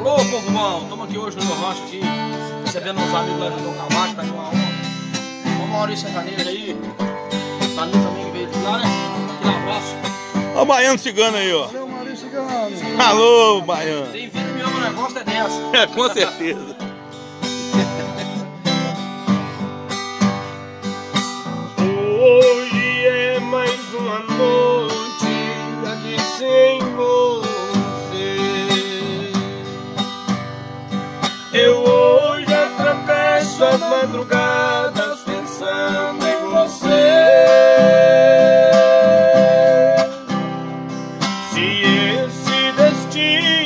Alô, povo bom, estamos aqui hoje no meu rancho aqui, recebendo uns amigos lá do João Cavaco, tá em uma honra. Vamos Maurício Sertanejo aí, Tanu também que veio de lá, né? Aquele abraço. Olha o baiano cigano aí, ó. Valeu, Maurício Cigano. Alô, baiano. Tem vida e meu negócio é dessa. É, com certeza. Madrugadas pensando em você. Se esse destino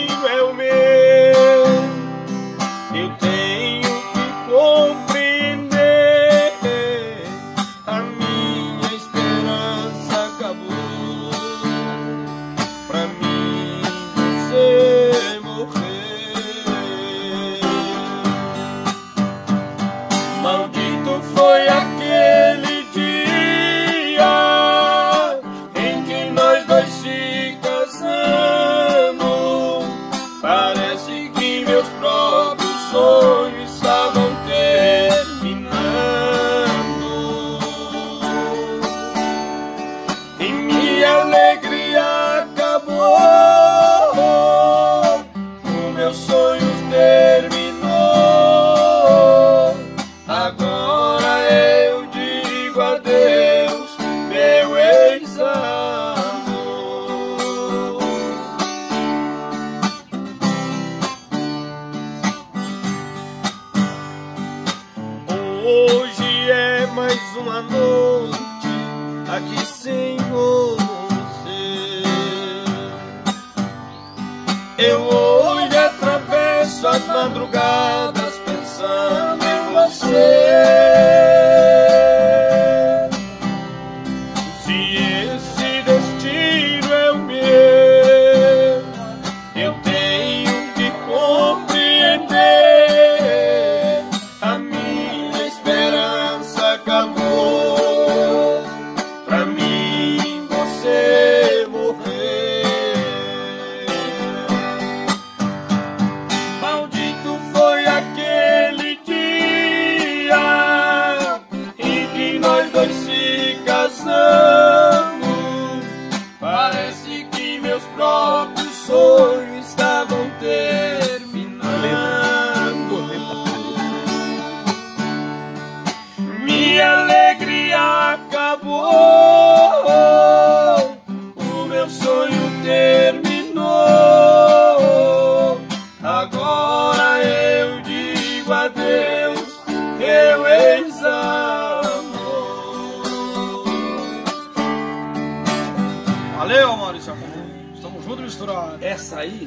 minha alegria acabou. O meu sonho terminou. Agora eu digo adeus, meu ex-amor. Hoje é mais uma noite aqui sem você. Eu hoje atravesso as madrugadas Parece que meus próprios sonhos estavam terminando. Minha alegria acabou. O meu sonho terminou. Agora eu digo adeus, meu ex-amor. Valeu, Maurício Acomum. Estamos juntos misturados. Essa aí